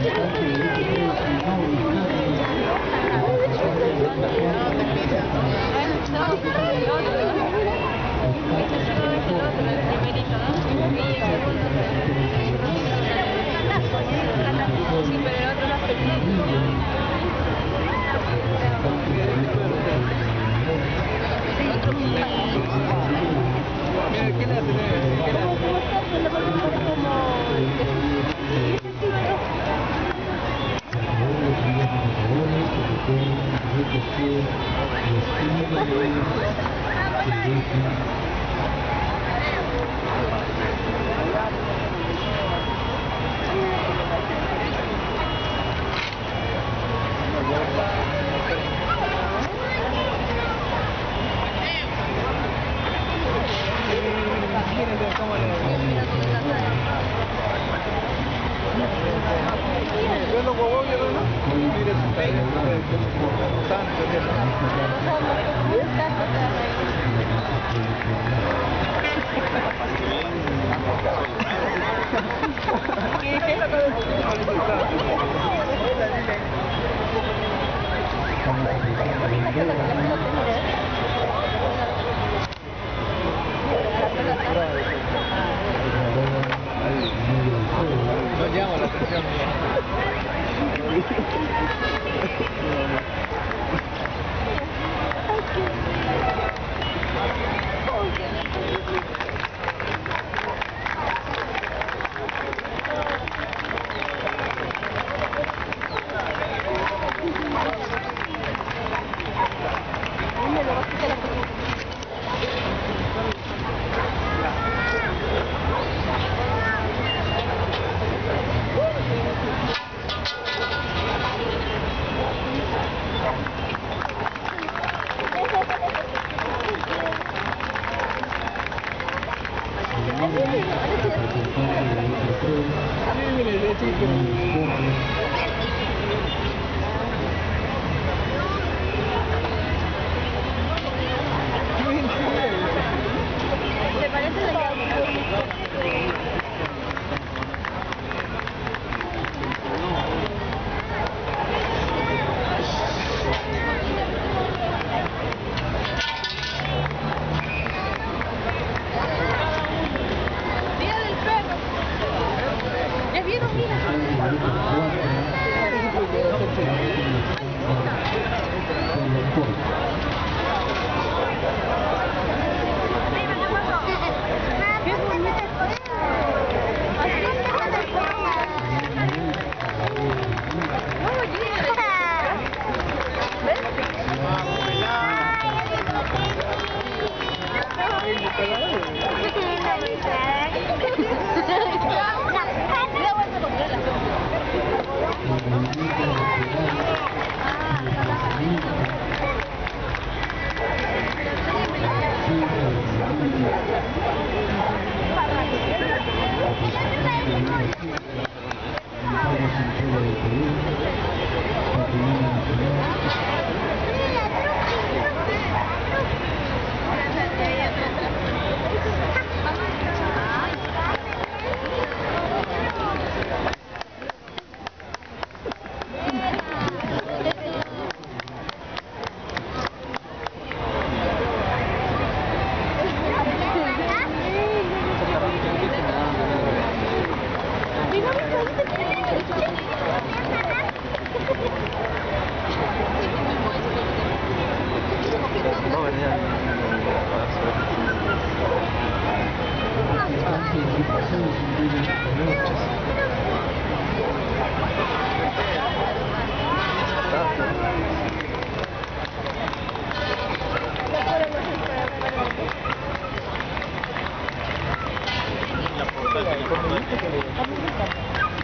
Mira, ¿qué hace? ¿Qué hace? Thank you. No llamo la atención. Thank you. ¿verdad? Gracias.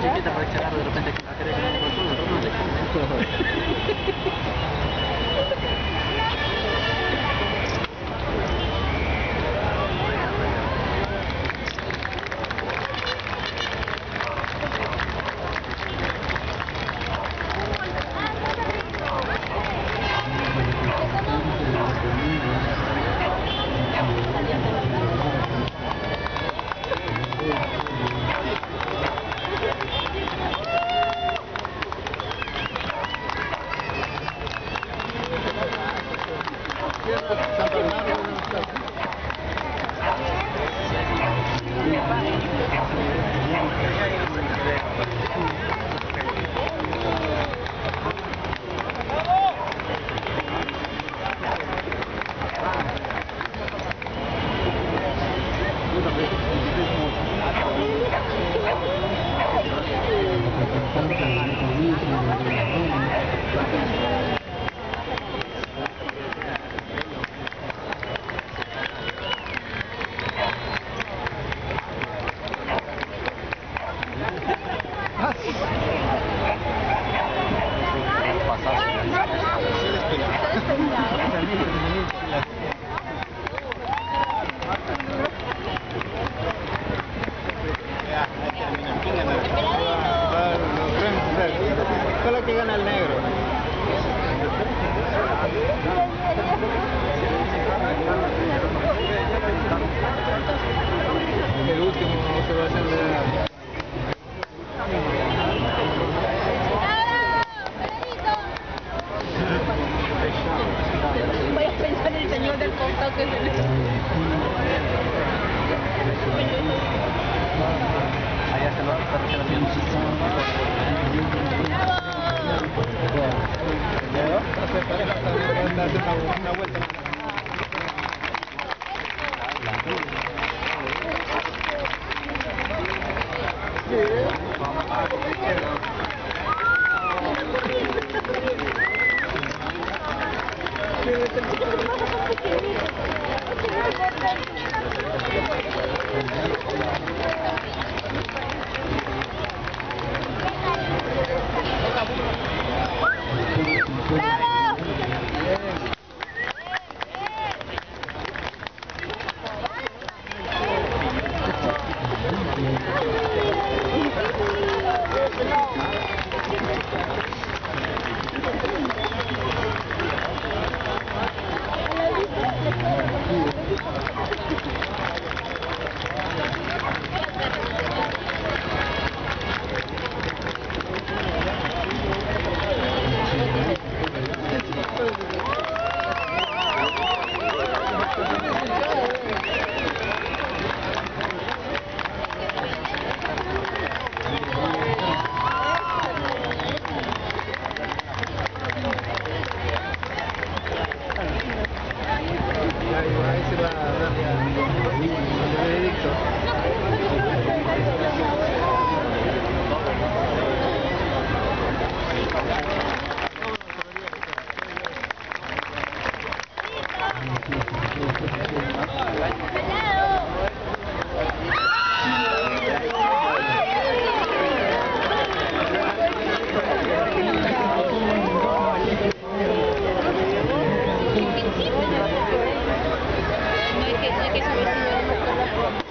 chiquita para echarlo de repente. Una vuelta. Good ¿Por qué.